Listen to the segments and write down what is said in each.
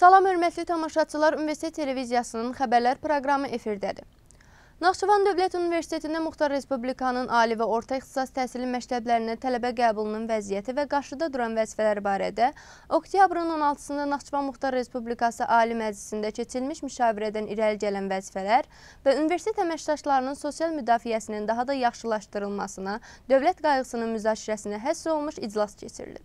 Salam hörmətli tamaşaçılar, Universitet televiziyasının xəbərlər proqramı efirdədir. Naxçıvan Dövlət Universitetində Muxtar Respublikanın ali və orta ixtisas təhsili məktəblərinə tələbə qəbulunun vəziyyəti və qarşıda duran vəzifələr barədə oktyabrın 16-sında Naxçıvan Muxtar Respublikası Ali Məclisində keçirilmiş müşavirədən irəli gələn vəzifələr və universitet əməkdaşlarının sosial müdafiəsinin daha da yaxşılaşdırılmasına, dövlət qayğısının müzakirəsinə həsr olmuş iclas keçirilib.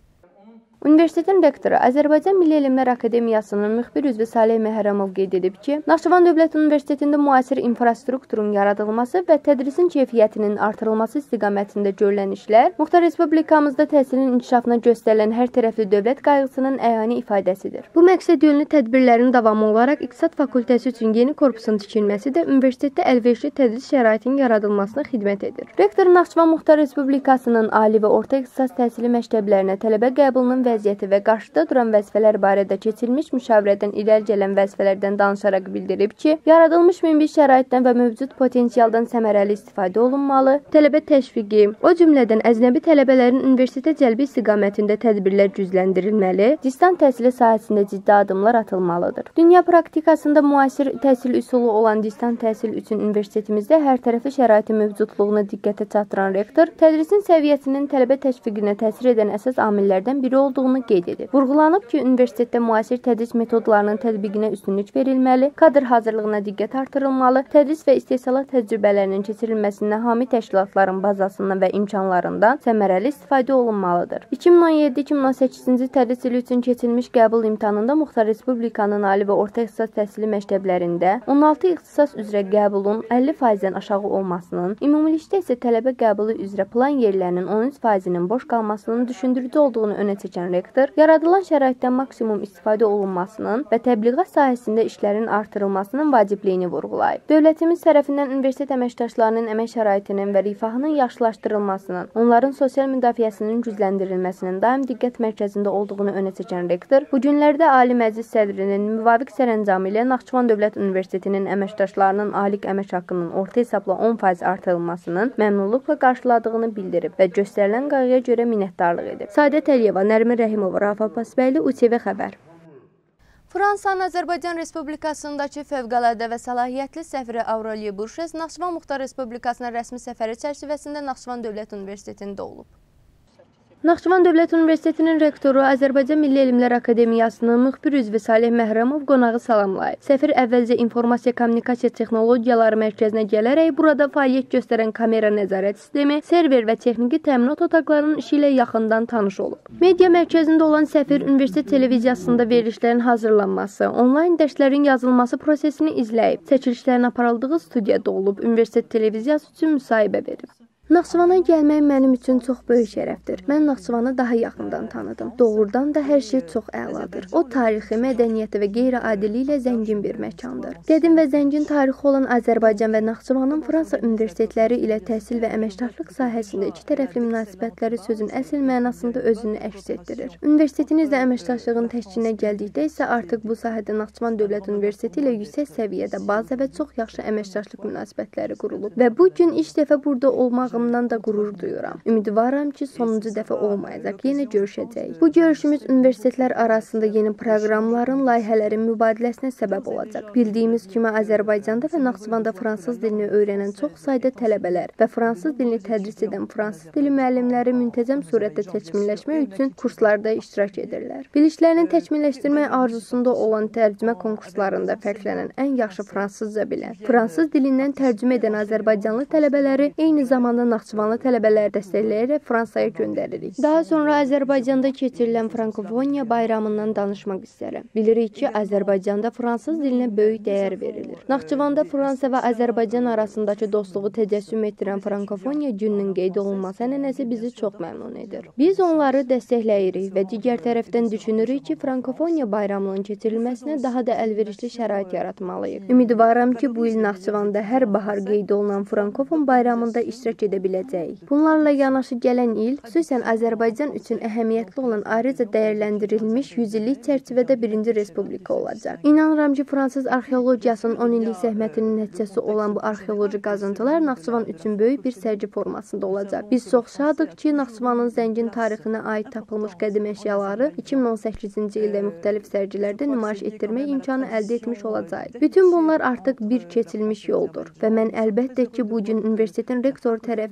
Universitetin rektoru Azərbaycan Milli Elmlər Akademiyasının müxbir üzvü Salih Məhərrəmov qeyd edib ki, Naxçıvan Dövlət Universitetində müasir infrastrukturun yaradılması və tədrisin keyfiyyətinin artırılması istiqamətində görülən işlər Muxtar Respublikamızda təhsilin inkişafına göstərilən hər tərəfli dövlət qayğısının əyani ifadəsidir. Bu məqsəd yönlü tədbirlərin davamı olaraq İqtisad fakültəsi üçün yeni korpusun tikilməsi də universitetdə əlverişli tədris şəraitinin yaradılmasına xidmət edir. Rektor Naxçıvan Muxtar Respublikasının ali və orta ixtisas təhsili məktəblərinə tələbə qəbulunun və vəziyyəti və qarşıda duran vəzifələr barədə keçirilmiş müşavirədən irəli gələn vəzifələrdən danışaraq bildirib ki, yaradılmış münbit şəraitdən və mövcud potensialdan səmərəli istifadə olunmalı, tələbə təşviqi, o cümlədən əcnəbi tələbələrin universitetə cəlbi istiqamətində tədbirlər gücləndirilməli, distant təhsili sahəsində ciddi addımlar atılmalıdır. Dünya praktikasında müasir təhsil üsulu olan distant təhsil üçün universitetimizdə hər tərəfli şəraitin mövcudluğunu diqqətə çatdıran rektor tədrisin səviyyəsinin tələbə təşviqinə təsir edən əsas amillərdən biri olduğunu olduğunu qeyd edib. Vurğulanıb ki, universitetdə müasir tədris metodlarının tətbiqinə üstünlük verilməli, kadr hazırlığına diqqət artırılmalı, tədris və istehsalat təcrübələrinin keçirilməsində hami təşkilatların bazasından və imkanlarından səmərəli istifadə olunmalıdır. 2017-2018-ci tədris ili üçün keçirilmiş qəbul imtahanında Muxtar Respublikanın ali və orta ixtisas təhsili məktəblərində 16 ixtisas üzrə qəbulun 50%-dən aşağı olmasının, ümumilikdə isə tələbə qəbulu üzrə plan yerlərinin 13%-nin boş qalmasının düşündürücü olduğunu önə çəkən rektor yaradılan şəraitdən maksimum istifadə olunmasının və təbliğat sahəsində işlərin artırılmasının vacibliyini vurğulayıb. Dövlətimiz tərəfindən universitet əməkdaşlarının əmək şəraitinin və rifahının yaxşılaşdırılmasının, onların sosial müdafiəsinin gücləndirilməsinin daim diqqət mərkəzində olduğunu önə çəkən rektor bu günlərdə Ali Məclis sədrinin müvafiq sərəncamı ilə Naxçıvan Dövlət Universitetinin əməkdaşlarının aylık əmək haqqının orta hesabla 10% artırılmasının məmnunluqla qarşıladığını bildirib və göstərilən qayğıya görə minnətdarlıq edib. Sadət Əliyeva, Nərmin Rəhimova, Rafa Pasbəyli, UTV xəbər. Fransanın Azərbaycan Respublikasındakı fövqəladə və səlahiyyətli səfiri Aurelio Burşes Naxçıvan Muxtar Respublikasına rəsmi səfəri çərçivəsində Naxçıvan Dövlət Universitetində olub. Naxçıvan Dövlət Universitetinin rektoru Azərbaycan Milli Elmlər Akademiyasının müxbir üzvü Salih Məhrəmov qonağı salamlayıb. Səfir əvvəlcə informasiya kommunikasiya texnologiyaları mərkəzinə gələrək burada fəaliyyət göstərən kamera nəzarət sistemi, server və texniki təminat otaqlarının işi ilə yaxından tanış olub. Media mərkəzində olan səfir universitet televiziyasında verilişlərin hazırlanması, onlayn dərslərin yazılması prosesini izləyib, çəkilişlərin aparıldığı studiyada olub, universitet televiziyası üçün müsahibə verib. Naxçıvana gəlmək mənim üçün çox böyük şərəfdir. Mən Naxçıvanı daha yaxından tanıdım. Doğrudan da hər şey çox əladır. O tarixi, mədəniyyəti və qeyri-adili ilə zəngin bir məkandır. Qədim və zəngin tarixi olan Azərbaycan və Naxçıvanın Fransa universitetləri ilə təhsil və əməkdaşlıq sahəsində iki tərəfli münasibətləri sözün əsl mənasında özünü əks etdirir. Universitetinizlə əməkdaşlığın təşkilinə gəldikdə isə artıq bu sahədə Naxçıvan Dövlət Universiteti ilə yüksək səviyyədə bazə və çox yaxşı əməkdaşlıq münasibətləri qurulub və bu gün ilk dəfə burada olmaq baxımdan da qürur duyuram. Ümidvaram ki, sonuncu dəfə olmayacaq. Yenə görüşəcəyik. Bu görüşümüz universitetlər arasında yeni proqramların, layihələrin mübadiləsinə səbəb olacaq. Bildiyimiz kimi Azərbaycanda və Naxçıvanda fransız dilini öyrənən çox sayda tələbələr və fransız dilini tədris edən fransız dili müəllimləri müntəzəm surətdə təkmilləşmək üçün kurslarda iştirak edirlər. Biliklərini təkmilləşdirmək arzusunda olan tərcümə konkurslarında fərqlənən ən yaxşı fransızca bilən, fransız dilindən tərcümə edən Azərbaycanlı tələbələri eyni zamanda Naxçıvanlı tələbələri dəstəkləyərək Fransaya göndəririk. Daha sonra Azərbaycanda keçirilən Frankofoniya bayramından danışmaq istərəm. Bilirik ki, Azərbaycanda fransız dilinə böyük dəyər verilir. Naxçıvanda Fransa və Azərbaycan arasındakı dostluğu təcəssüm etdirən Frankofoniya gününün qeyd olunması ənənəsi bizi çox məmnun edir. Biz onları dəstəkləyirik və digər tərəfdən düşünürük ki, Frankofoniya bayramının keçirilməsinə daha da əlverişli şərait yaratmalıyıq. Ümidvaram ki, bu il Naxçıvanda hər bahar qeyd olunan Frankofon bayramında iştirak edəcəyik edə biləcəyik. Bunlarla yanaşı gələn il xüsusən Azərbaycan üçün əhəmiyyətli olan ayrıca dəyərləndirilmiş 100 illik çərçivədə birinci respublika olacaq. İnanıram ki, fransız arxeologiyasının 10 illik zəhmətinin nəticəsi olan bu arxeoloji qazıntılar Naxçıvan üçün böyük bir sərgi formasında olacaq. Biz çox şadıq ki, Naxçıvanın zəngin tarixinə aid tapılmış qədim əşyaları 2018-ci ildə müxtəlif sərgilərdə nümayiş etdirmək imkanı əldə etmiş olacağıq. Bütün bunlar artıq bir keçilmiş yoldur və mən əlbəttə ki, bu gün universitetin rektoru tərəfindən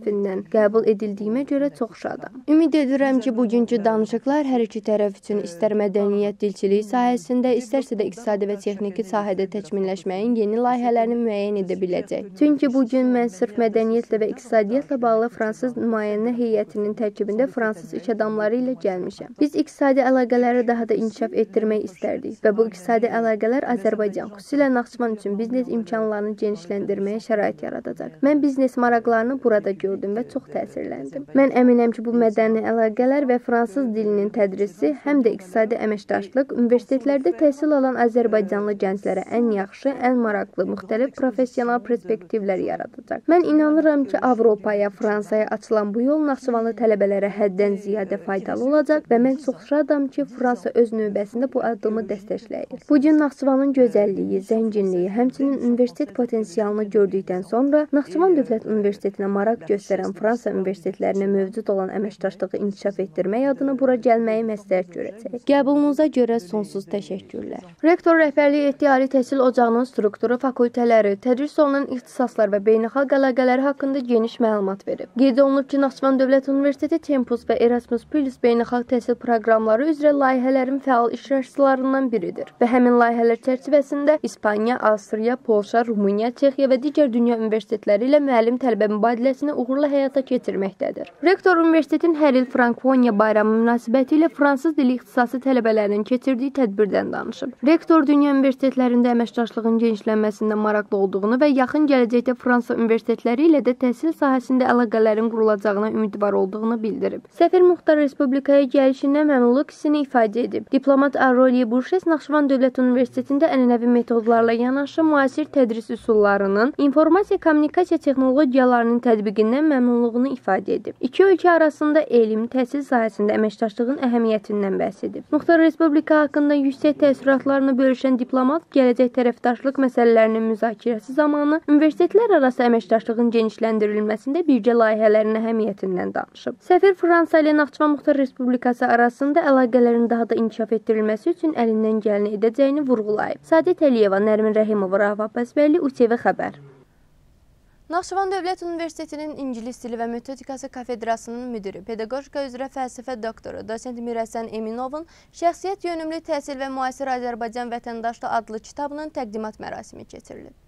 qəbul edildiyimə görə çox şadam. Ümid edirəm ki, bugünkü danışıqlar hər iki tərəf üçün istər mədəniyyət, dilçilik sahəsində, istərsə də iqtisadi və texniki sahədə təkmilləşməyin yeni layihələrini müəyyən edə biləcək. Çünki bu gün mən sırf mədəniyyətlə və iqtisadiyyatla bağlı fransız nümayəndə heyətinin tərkibində fransız iş adamları ilə gəlmişəm. Biz iqtisadi əlaqələri daha da inkişaf etdirmək istərdik və bu iqtisadi əlaqələr Azərbaycan, xüsusilə Naxçıvan üçün biznes imkanlarını genişləndirməyə şərait yaradacaq. Mən biznes maraqlarını burada gördüm və çox təsirləndim. Mən əminəm ki, bu mədəni əlaqələr və fransız dilinin tədrisi, həm də iqtisadi əməkdaşlıq universitetlərdə təhsil alan Azərbaycanlı gənclərə ən yaxşı, ən maraqlı, müxtəlif professional perspektivlər yaradacaq. Mən inanıram ki, Avropaya, Fransaya açılan bu yol Naxçıvanlı tələbələrə həddən ziyadə faydalı olacaq və mən çox şadam ki, Fransa öz növbəsində bu addımı dəstəkləyir. Bu gün Naxçıvanın gözəlliyi, zənginliyi, həmçinin universitet potensialını gördükdən sonra Naxçıvan Dövlət Universitetinə maraq göstərən Fransa universitetlərinə mövcud olan əməkdaşlığı inkişaf etdirmək adına bura gəlməyi məsləhət görəcək. Qəbulunuza görə sonsuz təşəkkürlər. Rektor rəhbərlik etdiyi ali təhsil ocağının strukturu, fakültələri, tədris olunan ixtisaslar və beynəlxalq əlaqələri haqqında geniş məlumat verib. Qeyd olunub ki, Naxçıvan Dövlət Universiteti Tempus və Erasmus Plus beynəlxalq təhsil proqramları üzrə layihələrin fəal iştirakçılarından biridir və həmin layihələr çərçivəsində İspaniya, Avstriya, Polşa, Rumıniya, Çexiya və digər dünya universitetləri ilə müəllim tələbə mübadiləsini uğurla həyata keçirməkdədir. Rektor universitetin hər il Frankonia bayramı münasibətilə fransız dili ixtisası tələbələrinin keçirdiyi tədbirdən danışıb. Rektor dünya universitetlərində əməkdaşlığın genişlənməsində maraqlı olduğunu və yaxın gələcəkdə Fransa universitetləri ilə də təhsil sahəsində əlaqələrin qurulacağına ümidvar olduğunu bildirib. Səfir Muxtar Respublikaya gəlişindən məmnunluq hissini ifadə edib. Diplomat Aroliye Burşes Naxçıvan Dövlət Universitetində ənənəvi metodlarla yanaşı müasir tədris üsullarının, informasiya kommunikasiya texnologiyalarının tətbiqindən məmnunluğunu ifadə edib. İki ölkə arasında elm, təhsil sahəsində əməkdaşlığın əhəmiyyətindən bəhs edib. Muxtar Respublika haqqında yüksək təəssüratlarını bölüşən diplomat gələcək tərəfdaşlıq məsələlərinin müzakirəsi zamanı universitetlər arası əməkdaşlığın genişləndirilməsində birgə layihələrin əhəmiyyətindən danışıb. Səfir Fransa ilə Naxçıvan Muxtar Respublikası arasında əlaqələrin daha da inkişaf etdirilməsi üçün əlindən gələni edəcəyini vurğulayıb. Sadət Əliyeva, Nərmin Rəhimova, Rafa Bəsbərli, UTV xəbər. Naxçıvan Dövlət Universitetinin İngilis dili və metodikası kafedrasının müdiri, pedaqojika üzrə fəlsəfə doktoru, dosent Mirəsən Eminovun Şəxsiyyət yönümlü təhsil və müasir Azərbaycan vətəndaşlığı adlı kitabının təqdimat mərasimi keçirilib.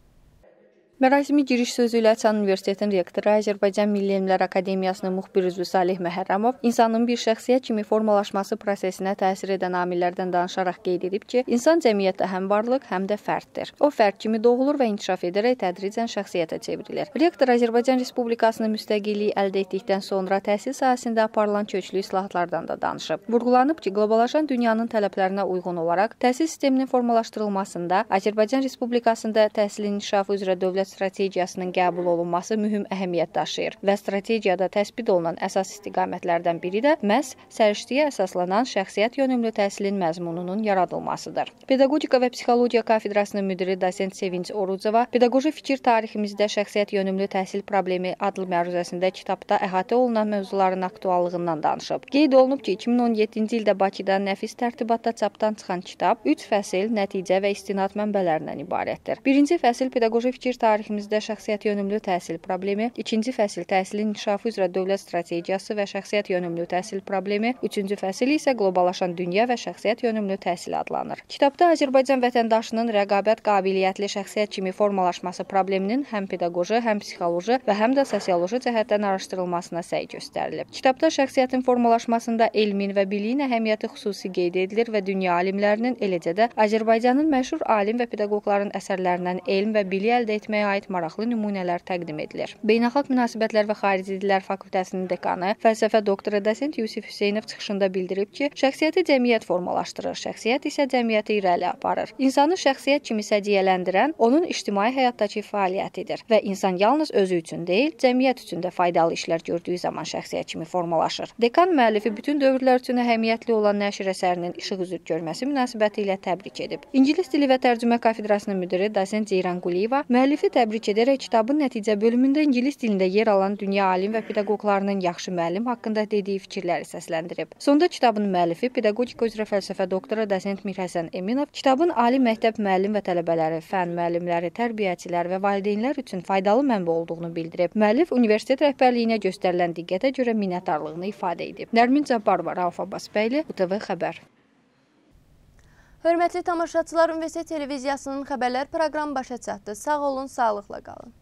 Mərasimi giriş sözü ilə açan universitetin rektoru Azərbaycan Milli Elmlər Akademiyasının müxbir üzvü Salih Məhərrəmov insanın bir şəxsiyyət kimi formalaşması prosesinə təsir edən amillərdən danışaraq qeyd edib ki, insan cəmiyyətdə həm varlıq, həm də fərddir. O fərd kimi doğulur və inkişaf edərək tədricən şəxsiyyətə çevrilir. Rektor Azərbaycan Respublikasının müstəqilliyi əldə etdikdən sonra təhsil sahəsində aparılan köklü islahatlardan da danışıb. Vurğulanıb ki, qloballaşan dünyanın tələblərinə uyğun olaraq təhsil sisteminin formalaşdırılmasında Azərbaycan Respublikasında təhsilin inkişafı üzrə dövlət dövlət strategiyasının qəbul olunması mühüm əhəmiyyət daşıyır və strategiyada təsbit olunan əsas istiqamətlərdən biri də məhz səriştiyə əsaslanan şəxsiyyət yönümlü təhsilin məzmununun yaradılmasıdır. Pedaqogika və Psixologiya kafedrasının müdiri dosent Sevinç Orucova pedaqoji fikir tariximizdə şəxsiyyət yönümlü təhsil problemi adlı məruzəsində kitabda əhatə olunan mövzuların aktuallığından danışıb. Qeyd olunub ki, 2017-ci ildə Bakıda nəfis tərtibatda çapdan çıxan kitab 3 fəsil, nəticə və istinad mənbələrindən ibarətdir. Birinci fəsil pedaqoji fikir tarixi tariximizdə şəxsiyyət yönümlü təhsil problemi, ikinci fəsil təhsilin inkişafı üzrə dövlət strategiyası və şəxsiyyət yönümlü təhsil problemi, üçüncü fəsil isə qloballaşan dünya və şəxsiyyət yönümlü təhsil adlanır. Kitabda Azərbaycan vətəndaşının rəqabət qabiliyyətli şəxsiyyət kimi formalaşması probleminin həm pedaqoji, həm psixoloji və həm də sosioloji cəhətdən araşdırılmasına səy göstərilib. Kitabda şəxsiyyətin formalaşmasında elmin və biliyin əhəmiyyəti xüsusi qeyd edilir və dünya alimlərinin, eləcə də Azərbaycanın məşhur alim və pedaqoqların əsərlərindən elm və bilik əldə etməyə öyrənməyə aid maraqlı nümunələr təqdim edilir. Beynəlxalq münasibətlər və xarici dillər fakültəsinin dekanı, fəlsəfə doktoru dosent Yusif Hüseynov çıxışında bildirib ki, şəxsiyyəti cəmiyyət formalaşdırır, şəxsiyyət isə cəmiyyəti irəli aparır. İnsanı şəxsiyyət kimi səciyyələndirən onun ictimai həyatdakı fəaliyyətidir və insan yalnız özü üçün deyil, cəmiyyət üçün də faydalı işlər gördüyü zaman şəxsiyyət kimi formalaşır. Dekan müəllifi bütün dövrlər üçün əhəmiyyətli olan nəşr əsərinin işıq üzü görməsi münasibəti ilə təbrik edib. İngilis dili və tərcümə kafedrasının müdiri dosent Ceyran Quliyeva müəllifi təbrik edərək kitabın nəticə bölümündə ingilis dilində yer alan dünya alim və pedaqoqlarının yaxşı müəllim haqqında dediyi fikirləri səsləndirib. Sonda kitabın müəllifi pedaqogika üzrə fəlsəfə doktoru dosent Mirhəsən Eminov kitabın ali məktəb müəllim və tələbələri, fənn müəllimləri, tərbiyəçilər və valideynlər üçün faydalı mənbə olduğunu bildirib. Müəllif universitet rəhbərliyinə göstərilən diqqətə görə minnətdarlığını ifadə edib. Nərmin Cabbarova, Rauf Abbasbəyli, UTV xəbər. Hörmətli tamaşaçılar, Universitet televiziyasının xəbərlər proqramı başa çatdı. Sağ olun, sağlıqla qalın.